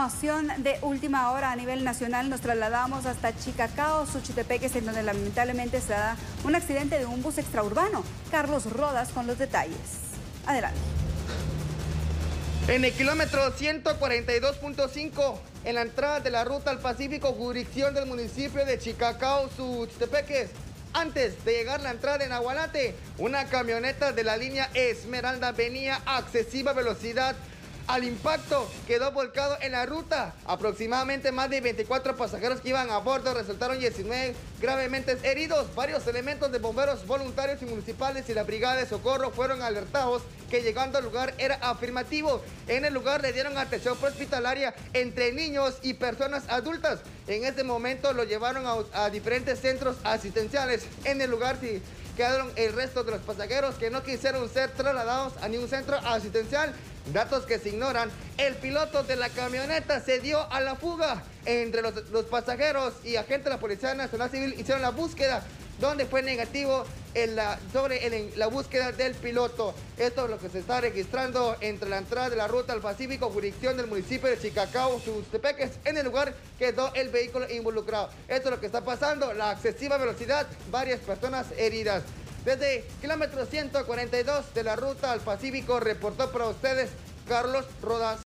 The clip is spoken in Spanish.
Información de última hora a nivel nacional nos trasladamos hasta Chicacao, Suchitepeques, en donde lamentablemente se da un accidente de un bus extraurbano. Carlos Rodas con los detalles. Adelante. En el kilómetro 142.5, en la entrada de la ruta al Pacífico, jurisdicción del municipio de Chicacao, Suchitepeques, antes de llegar a la entrada en Agualate, una camioneta de la línea Esmeralda venía a excesiva velocidad al impacto quedó volcado en la ruta. Aproximadamente más de 24 pasajeros que iban a bordo resultaron 19 gravemente heridos. Varios elementos de bomberos voluntarios y municipales y la brigada de socorro fueron alertados que llegando al lugar era afirmativo. En el lugar le dieron atención hospitalaria entre niños y personas adultas. En ese momento lo llevaron a, diferentes centros asistenciales. En el lugar quedaron el resto de los pasajeros que no quisieron ser trasladados a ningún centro asistencial. Datos que se ignoran, el piloto de la camioneta se dio a la fuga. Entre los, pasajeros y agentes de la Policía Nacional Civil hicieron la búsqueda, donde fue negativo sobre la búsqueda del piloto. Esto es lo que se está registrando entre la entrada de la ruta al Pacífico, jurisdicción del municipio de Chicacao, Sustepeques. En el lugar quedó el vehículo involucrado. Esto es lo que está pasando, la excesiva velocidad, varias personas heridas. Desde kilómetro 142 de la ruta al Pacífico reportó para ustedes Carlos Rodas.